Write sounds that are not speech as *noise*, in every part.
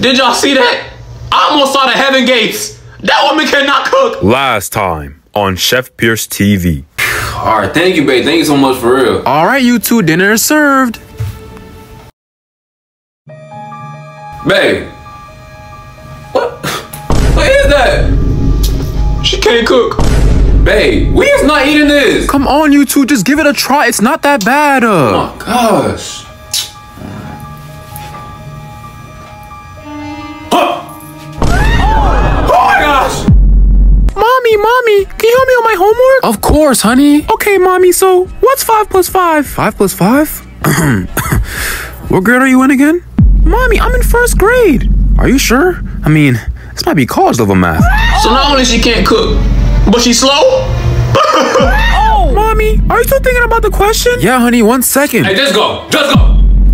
Did y'all see that? I almost saw the heaven gates. That woman cannot cook. Last time on Chef Pierce TV. All right, thank you, babe. Thank you so much for real. All right, you two, dinner is served. Babe. What? What is that? She can't cook. Babe, we is not eating this. Come on, you two, just give it a try. It's not that bad. Uh. Oh my gosh. My homework? Of course, honey. Okay, mommy, so what's five plus five? Five plus five? *clears throat* what grade are you in again? Mommy, I'm in first grade. Are you sure? I mean, this might be college level math. So not only she can't cook, but she's slow. *laughs* oh! Mommy, are you still thinking about the question? Yeah, honey, one second. Hey, just go. Just go.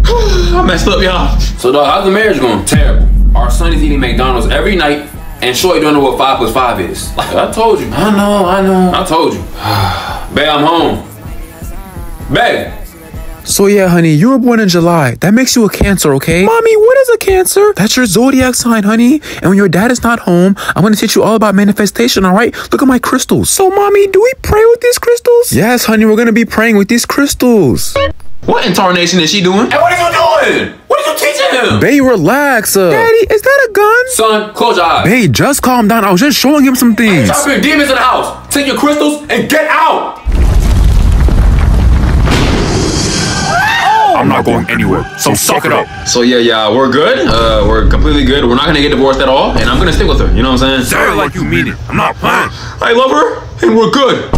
*sighs* I messed up, y'all. So, dog, how's the marriage going? Terrible. Our son is eating McDonald's every night, and Shorty don't know what 5 plus 5 is. Like, I told you. I know, I know. I told you. *sighs* Babe, I'm home. Babe. So yeah, honey, you were born in July. That makes you a Cancer, okay? Mommy, what is a Cancer? That's your zodiac sign, honey. And when your dad is not home, I'm gonna teach you all about manifestation, all right? Look at my crystals. So, mommy, do we pray with these crystals? Yes, honey, we're gonna be praying with these crystals. What incarnation is she doing? Hey, what are you doing? What are you teaching him? Babe, relax. Uh. Daddy, is that a gun? Son, close your eyes. Babe, just calm down. I was just showing him some things. Stop your demons in the house. Take your crystals and get out. I'm not going anywhere, so suck it up. So yeah, yeah, we're good. Uh, we're completely good. We're not gonna get divorced at all, and I'm gonna stick with her. You know what I'm saying? Say it like you mean it. I'm not playing. I love her, and we're good.